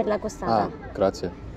per la costata. Ah, grazie.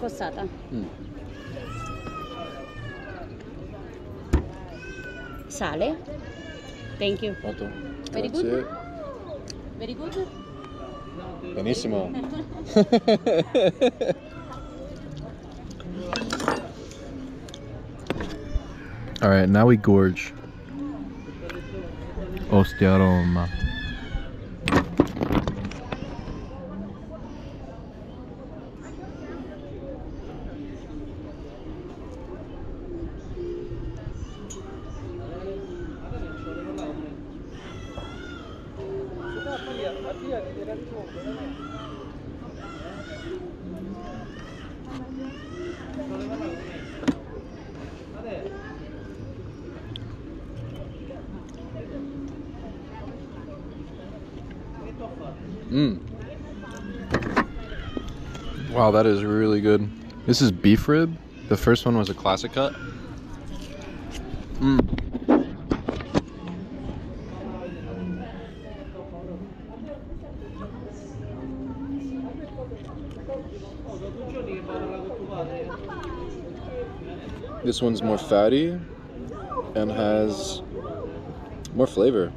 Costata? Mm. Sale. Thank you. Molto. Very Grazie. good. Very good. Benissimo. All right, now we gorge. Ostia Mm. Wow, that is really good. This is beef rib. The first one was a classic cut. Mm. This one's more fatty and has more flavor.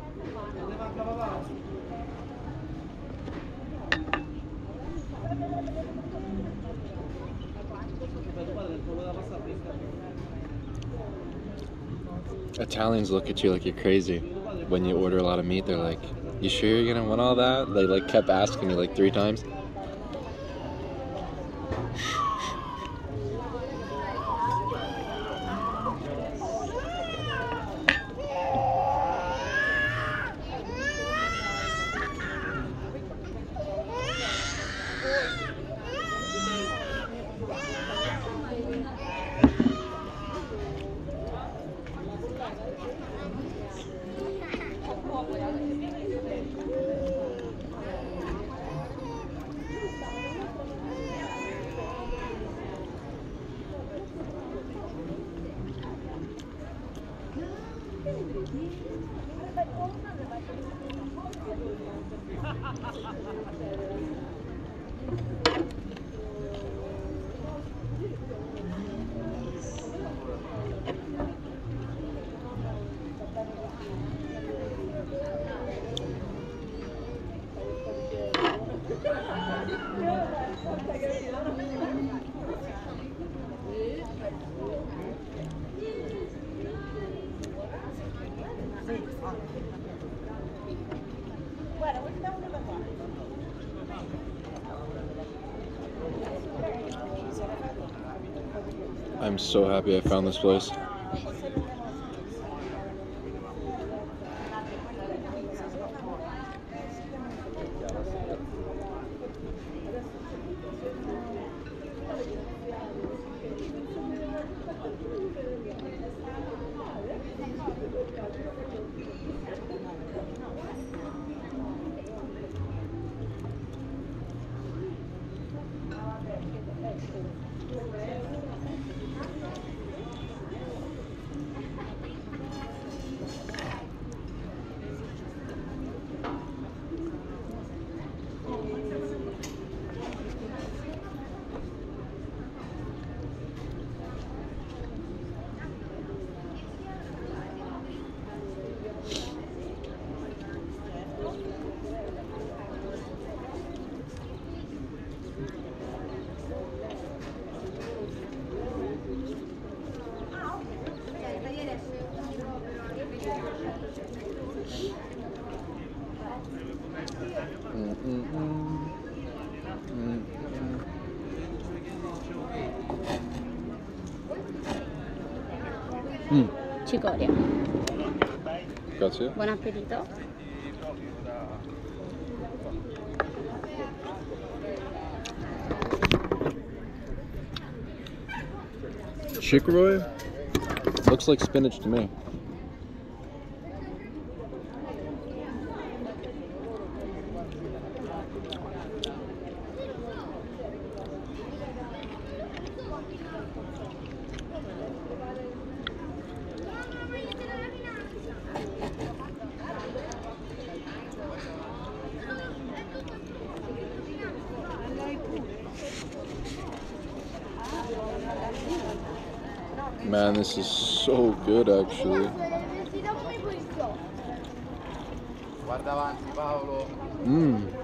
Italians look at you like you're crazy when you order a lot of meat. They're like, "You sure you're gonna want all that?" They like kept asking me like three times. Thank you. I'm so happy I found this place. Mm, mm, mm. Cicoria. Grazie. Buon appetito. Chicoroi looks like spinach to me. Man, this is so good actually. Guarda avanti Paolo. Mmm.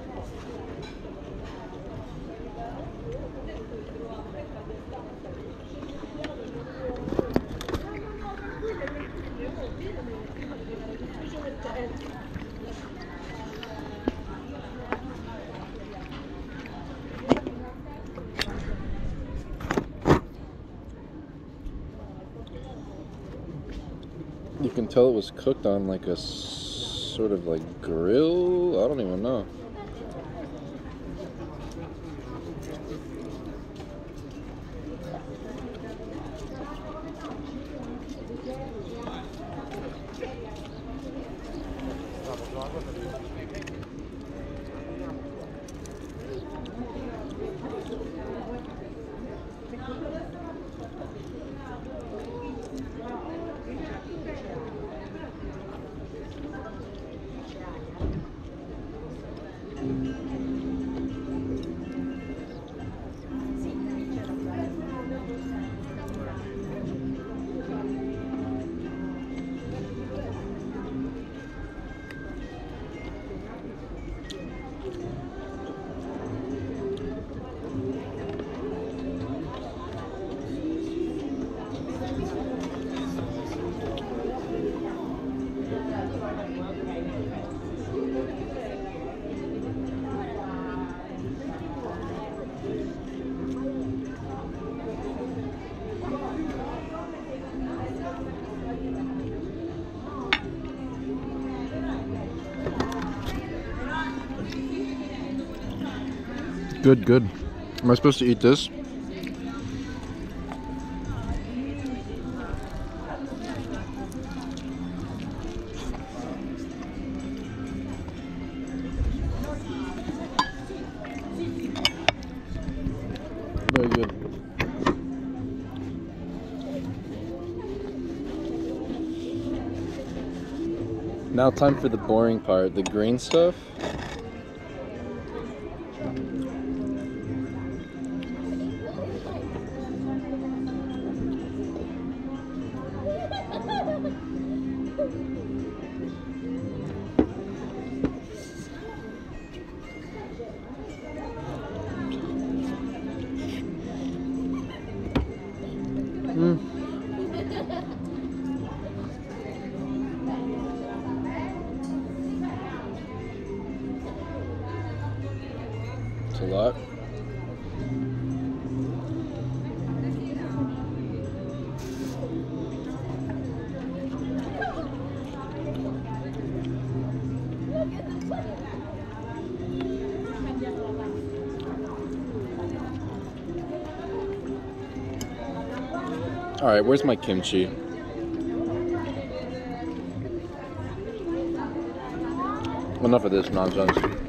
You can tell it was cooked on like a sort of like grill. I don't even know. Good, good. Am I supposed to eat this? Very good. Now time for the boring part, the green stuff. A lot. All right, where's my kimchi? Enough of this nonsense.